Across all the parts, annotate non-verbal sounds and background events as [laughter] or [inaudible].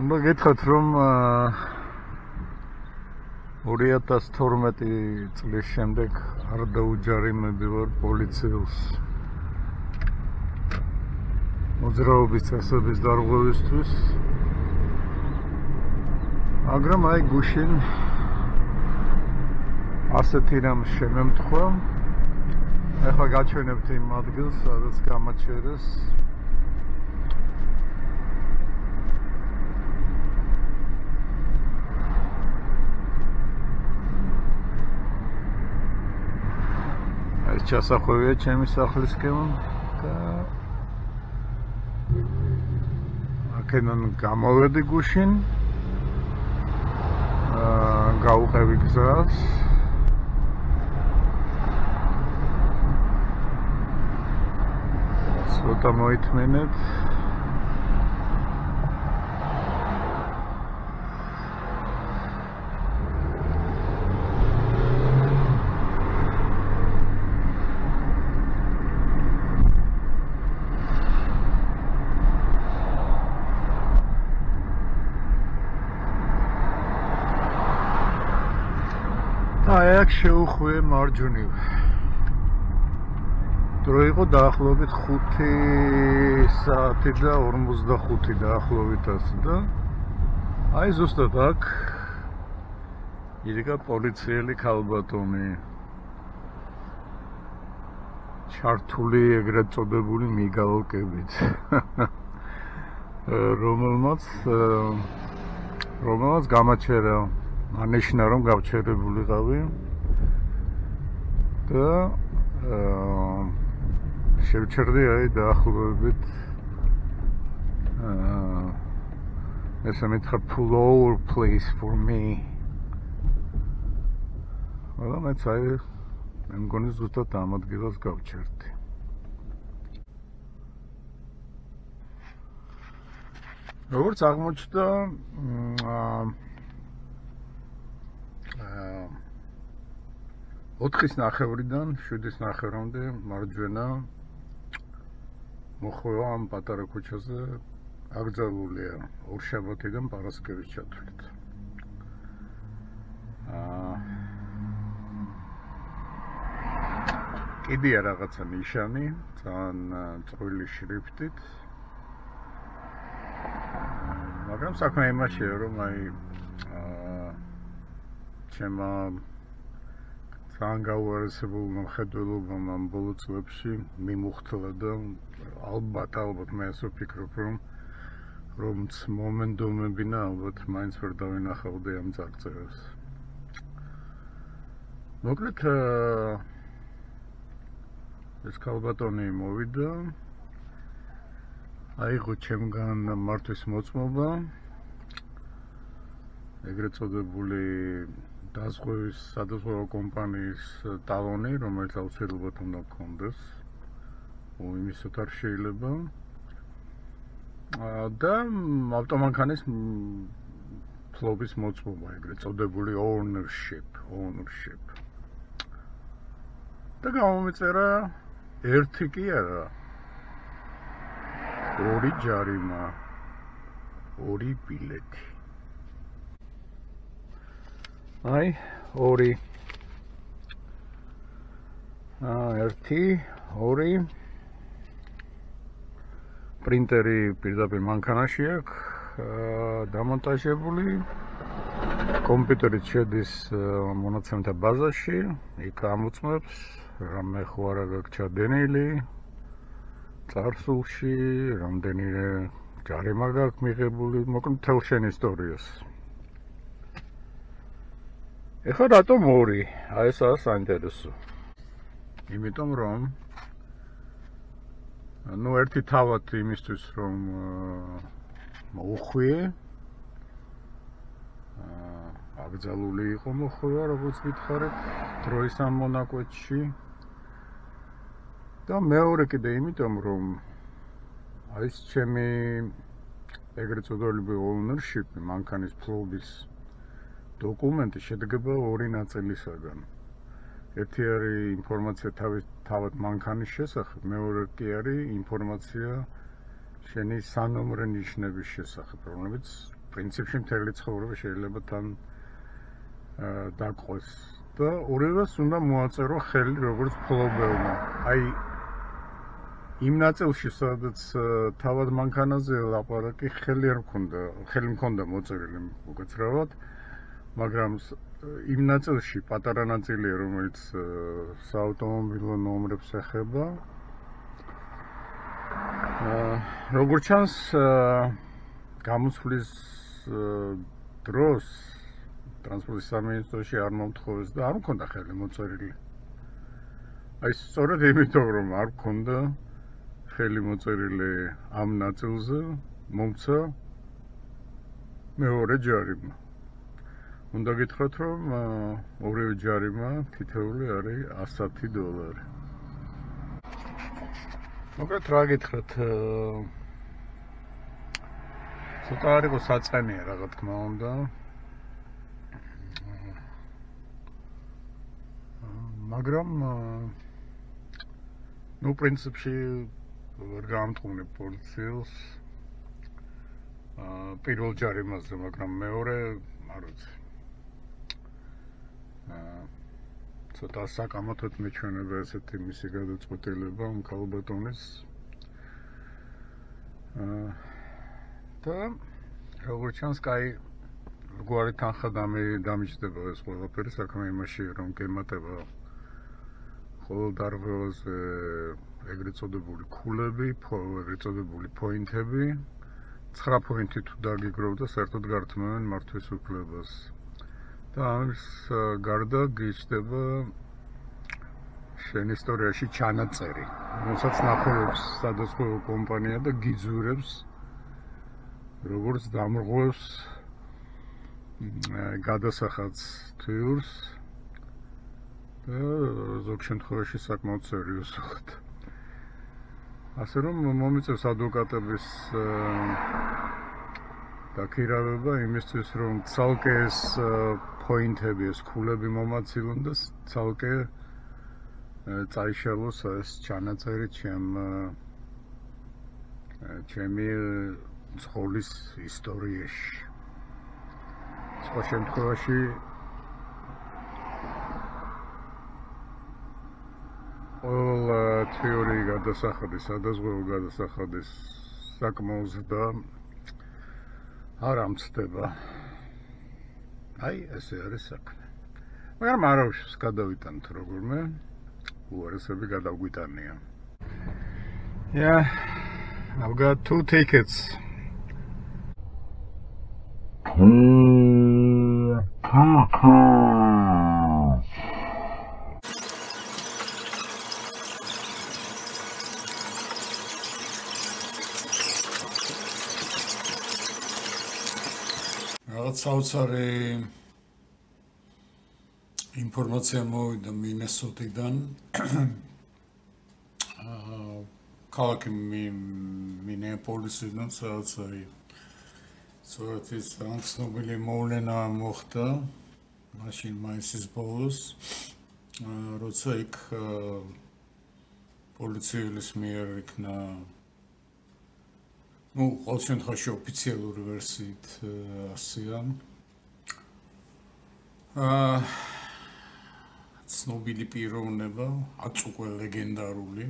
უნდა გითხრათ რომ 2012 წლის შემდეგ არ დაუჯარიმები ვარ პოლიციელს. მოძრაობის წესების დარღვევისთვის. მაგრამ აი გუშინ ასეთი რამ შემემთხვა. ეხლა გაჩვენებთ იმ ადგილს სადაც გამაჩერეს ეს ჩასახვევია ჩემი სახლისკენ და აქედან გამოვედი გუშინ. აა გაუყევი გზას. ცოტა მოითმენეთ აი აქ შეუხვე მარჯვნივ. დრო იყო დაახლოებით 5 საათი და 45 დაახლოებით ასე და აი ზუსტად აქ ირიგა პოლიციელი ქალბატონი. ჩართული ეგრეთ წოდებული მიგალკებით. [laughs] რომელმაც რომელმაც გამაჩერა. ანიშნა რომ გავჩერებულიყავი და აა შევჩერდი აი დაახლოებით აა ესე მითხრა floor place for me. ყველა მეც აი მე მგონი ზუსტად ამ ადგილას გავჩერდი. როგორც აღმოჩნდა აა 4-ის ნახევრიდან 7-ის ნახევრამდე მარჯვენა მოხვევა ამ პატარა ქუჩაზე აგზალულია ორშაბათიდან პარასკევის ჩათვლით. აა კიდია რაღაცა ნიშანი, ძალიან წვრილი შრიფტით. მაგრამ საქმე იმაშია, რომ აი აა ჩემო ძალიან გაუარესებულ მხედველობამ ამ ბოლო წლებში მიმუხთლა და ალბათ ალბათ მე ასე ვფიქრობ რომ რომც მომენტუმებინა ალბათ მაინც ვერ დავინახავდი ამ წარწერას მოკლედ ეს კალბატონი მოვიდა. აიღო ჩემგან მართვის მოწმობა. ეგრეთ წოდებული დაზღვევის სადაზღვევო კომპანიის ტალონი, რომელიც აუცილებლად უნდა გქონდეს. ო იმისოთ არ შეიძლება. და ავტომანქანის ფლობის მოწმობა, ეგრეთ წოდებული ownership, ownership. და გამომეწერა ერთი კი არა. ორი ჯარიმა. ორი ბილეთი. აი ორი. აა ერთი ორი. პრინტერი პირდაპირ მანქანაში აქვს დამონტაჟებული. კომპიუტერით შედის მონაცემთა ბაზაში. იქ ამოწმებს რამე ხო არა გაქჩადენილი წარსულში რამდენი ჯარიმა გაქვს მიღებული მოკლედ თელ შენ ისტორიას ეხლა რატომ ორი? აი ეს არის საინტერესო. იმიტომ რომ ну ერთი თავად იმისთვის რომ მოუხვიე აა აბძალული იყო მოხვია როგორც გითხარით დროის ამ მონაკვეთში და მეორე კიდე იმიტომ რომ აი ეს ჩემი ეგრეთ წოდებული ownership მანქანის ფლობის დოკუმენტი შედგება ორი ნაწილისაგან. ერთი არის ინფორმაცია თავის თავად მანქანის შესახებ, მეორე კი არის ინფორმაცია შენი სანომრე ნიშნების შესახებ, რომლებიც პრინციპში მთელი ცხოვრება შეიძლება თან დაგყვეს და ორივეს უნდა მოაწერო ხელი როგორც ფლობელმა. აი იმ ნაწილში სადაც თავად მანქანაზე ლაპარაკი ხელი არ მქონდა, ხელი მქონდა მოწერილი უკაცრავად, მაგრამ იმ ნაწილში პატარა ნაწილია რომელიც საავტომობილო ნომრებს ეხება. როგორც ჩანს გამოსვლის დროს ტრანსპორტის სამინისტროში არ მომთხოვეს და არ მქონდა ხელი მოწერილი. აი სწორედ იმიტომ რომ არ მქონდა ხელი მოწერილი ამ ნაწილზე, მომცა მეორე ჯარიმა. უნდა გითხრათ რომ ორივე ჯარიმა თითეული არის 110 დოლარი. მოკლედ რა გითხრათ ცოტა არ იყო საწანია რა თქმა უნდა. მაგრამ ну, პრინციპში ვერ გამტყუნებ პოლიციელს. აა პირველ ჯარიმაზე, მაგრამ მეორე არ ვიცი. ცოტა საკამათოდ მეჩვენება ესეთი მისი გადაწყვეტილება ამ ქალბატონის და როგორც ჩანს, კაი გვარი თანხა დამიჯდება ეს ყველაფერი საქმე იმაში რომ გემატება ყოველ დარღვევაზე ეგრეთ წოდებული ქულები, ეგრეთ წოდებული პოინტები 9 პოინტი თუ დაგიგროვ და საერთოდ გართმევენ მართვის უფლებას. და ამის გარდა გიჩდება შენ ისტორიაში ჩანაწერი, რომელსაც ნახულობს სადაზღვევო კომპანია და გიძურებს როგორც დამრღვევს გადასახადს თურს და ზოგ შემთხვევაში საკმაოდ სერიოზულად. ასე რომ მომიწევს ადვოკატების დაქირავება იმისთვის რომ ცალკე ეს პოინტები ეს ქულები მომაცილონ და ცალკე წაიშალოს ეს ჩანაწერი ჩემ ჩემი ცხოვრის ისტორიაში. სხვა შემთხვევაში ყველა თეორია გადასახადის, სადაზღვევო გადასახადის საკმაოდ და არ ამცდება. აი, ესე არის საქმე. მაგრამ არავის გადავიტანთ როგორმე, უარესები გადავგვიტანია. Yeah, I've got two tickets. Two tickets. საოცარი ინფორმაცია მოვიდა მინესოტიდან. აა [coughs] ქალაქი მინეაპოლისიდან საოცარი სურათის ცნობილი მოვლენა მოხდა მაშინ მაისის ბოლოს. როცა იქ პოლიციის მიერ იქნა ну, ყოველ შემთხვევაში ოფიციალური ვერსიით ასია. აა ცნობილი პიროვნება, აწუყვე ლეგენდარული.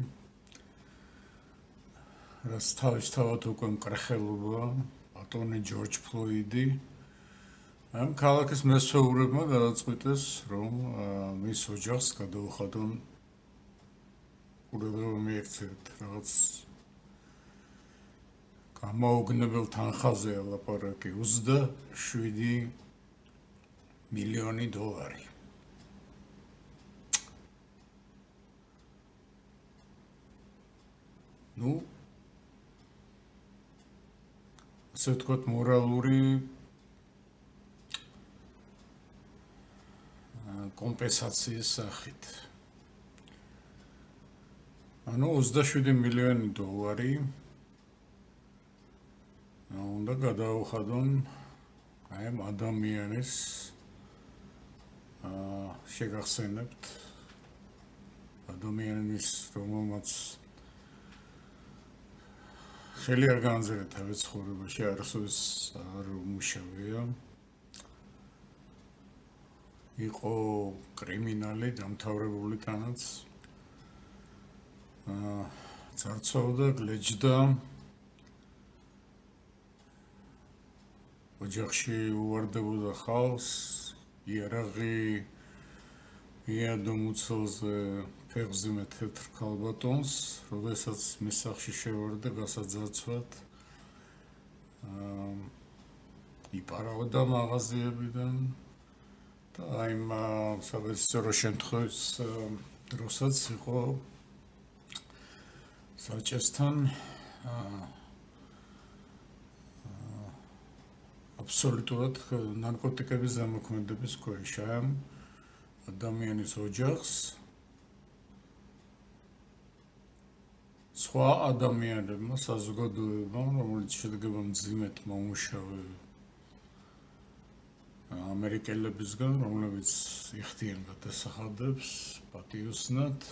რას თავისთავად უკვე მკრხელობა, ბატონი ჯორჯ ფლოიდი. ამ ქალაქის მესვეურებმა გადაწყვიტეს, რომ მის ოჯახს გადაუხადონ ურევრო მიექცეთ რაღაც გამოუგნებელ თანხაზე ლაპარაკი 27 მილიონი დოლარი. ну ასე ვთქვათ მორალური კომპენსაციის სახით. ანუ 27 მილიონი დოლარი უნდა გადაუხადონ აი ამ ადამიანის აა შეგახსენებთ ადამიანის რომელმაც ხელი არ განზერა თავის ცხოვრებაში არასოდეს არ უმუშავია იყო კრიმინალი დამთავრებული თანაც. აა წარწოვდა გლეჯდა ოჯახში უვარდებოდა ხალხს იარაღი იადომუცოზე ფეხზე მე თეთრ ქალბატონს, როდესაც მისახში შევარდა გასაძაცვად. აა იპარავდა მაღაზიებიდან და აი საბერძო შემთხვევის დროსაც იყო საჭესთან აა აბსოლუტურად ნარკოტიკების ზემოქმედების ქვეშ ადამიანის ოჯახს. სხვა ადამიანებმა საზოგადოებამ, რომელიც შედგება მძიმედ მომუშავე ამერიკელებისგან, რომლებიც იხდიან გადასახადებს პატიოსნად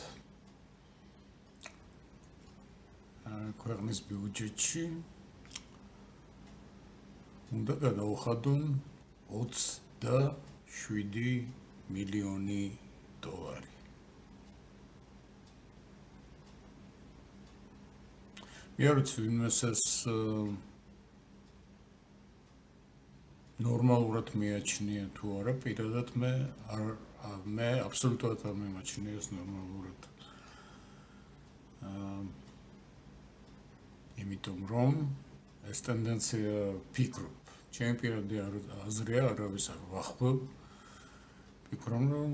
ქვეყნის ბიუჯეტში უნდა გადაუხადონ 27 მილიონი დოლარი. მეც ვინმესეს ნორმალურად მიაჩნია თუ არა პირადად მე არ მე აბსოლუტურად არ მიმაჩნია ეს ნორმალურად აა იმიტომ რომ ეს ტენდენცია ფიქრობ. ჩემი პირადი აზრია არავის არ ვახბობ ფიქრობ რომ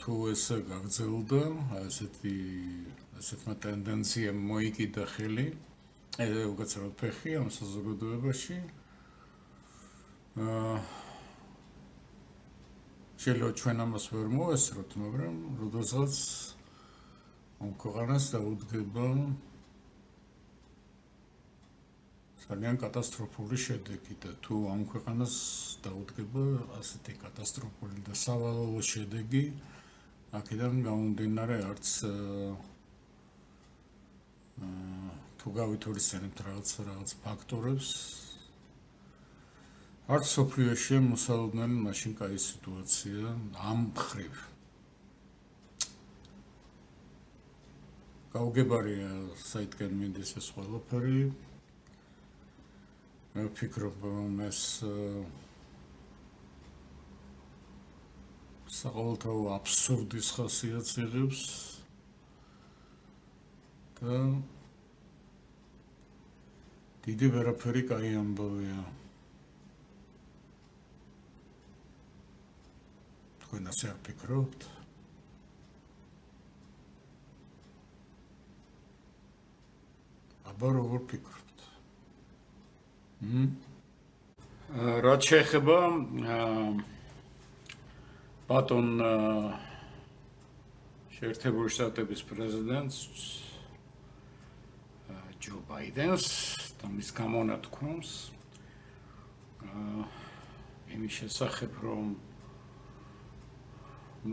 თუ ეს გაგრძელდა ასეთი ასეთი ტენდენცია მოიკიდა ხელი ეს უკაცრავად ფეხი ამ საზოგადოებაში. აა შეიძლება ჩვენ ამას ვერ მოესწროთ, მაგრამ როდესაც ამ ქვეყანას დაუდგება ძალიან კატასტროფული შედეგი და თუ ამ ქვეყანას დაუდგება ასეთი კატასტროფული და სავალალო შედეგი აქედან გამომდინარე არც თუ გავითვალისწინებთ რაღაც რაღაც ფაქტორებს არც სოფლიოში მოსალოდნელი მაშინ კაი სიტუაცია ამ ხრივ გაუგებარია საითკენ მინდის ეს ყველაფერი. მე ვფიქრობ ეს საყოველთაო აბსურდის ხასიათს იღებს და დიდი ვერაფერი კაი ამბავია. თქვენ ასე არ ფიქრობთ? აბა როგორ ფიქრობთ? რა შეიძლება ბატონ შეერთებული შტატების პრეზიდენტს ჯო ბაიდენს და მის გამონათქვამს აა იმის შესახებ რომ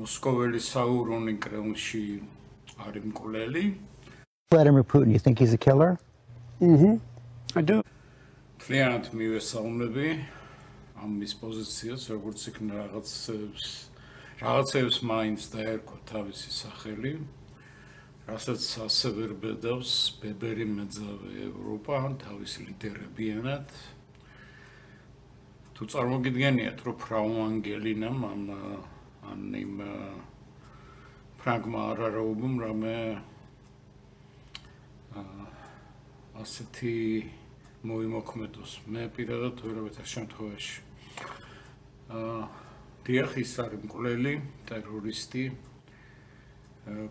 მოსკოველი საურონი კრემლში არის მკვლელი Vladimir Putin you think he's a killer? Mhm. I do. მთლიანად მივესალმები ამ მის პოზიციას, როგორც იქნა რაღაცებს რაღაცებს მაინც დაერქვა თავისი სახელი, რასაც ასევე რბედავს ბებერი მეძავე ევროპა თავისი ლიდერებიანად. თუ წარმოგიდგენიათ, რომ ფრაუ ანგელინამ ამ ანიმ ფრანგმა არ არაუბომ რამე ასეთი მოიმოქმედოს. მე პირადად ვერავითარ შემთხვევაში. აა დიახ ის არის მკვლელი ტერორისტი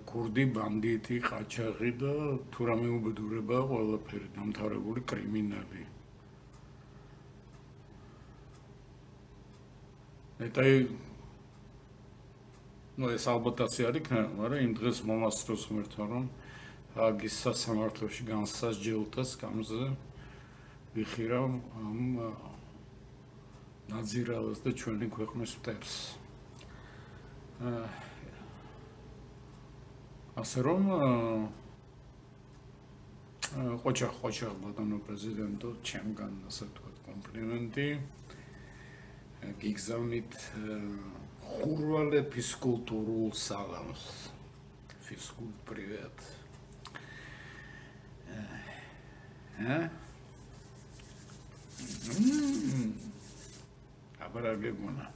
კურდი ბანდიტი ყაჩაღი და თუ რამე უბედურება ყველაფერი დამთავრებული კრიმინალი. ეტაი ну ეს ალბათ ასე არ იქნება მაგრამ იმ დღეს მომასწროს ღმერთო რომ აგის სასამართლოში განსასჯელთა სკამზე ვიხირავ ამ ნაძირალას და ჩვენი ქვეყნის მტერს. აა ასე რომ ყოჩა ყოჩა ბატონო პრეზიდენტო ჩემგან ასე ვთქვათ კომპლიმენტი. გიგზავნით ხურვალე ფიზკულტურულ Mm-hmm. How about I big one?